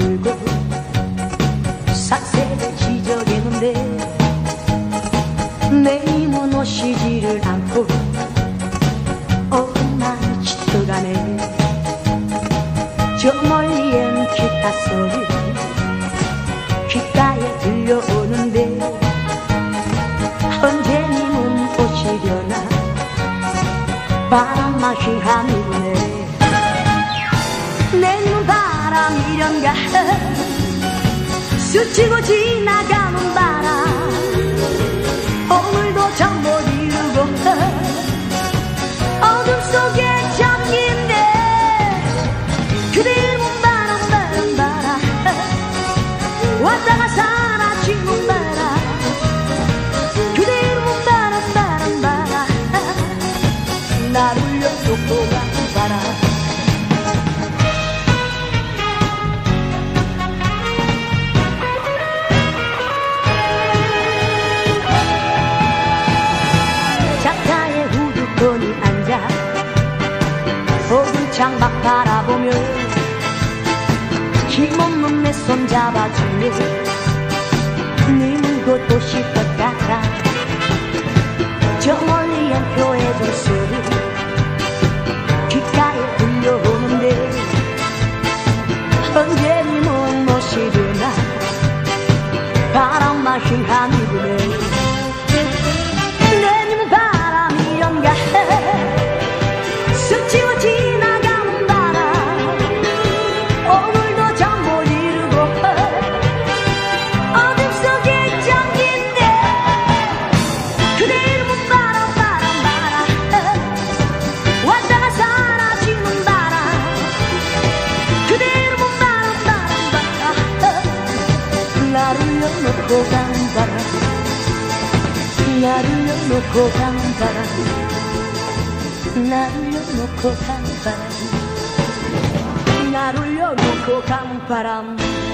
불고 삭새를 지저귀는데 내 힘은 오시지를 않고 오만 치도가네. 저 멀리엔 기타 소리 귓가에 들려오는데 언제님은 오시려나? 바람만 휘하미네 바람이련가 스치고 지나가는 바람. 오늘도 잠 못 이루고 어둠 속에 잠긴데 그대 이름은 바람 바람 바람. 왔다가 사 창밖 바라보며 힘없는 내 손 잡아주며 네 싶을 것 같아 저 멀리엔 표해줄 소리 귓가에 들려오는데 언제님은 모시려나 바람만 휘하니 부네 바람 나를 열놓고 가는 바람 나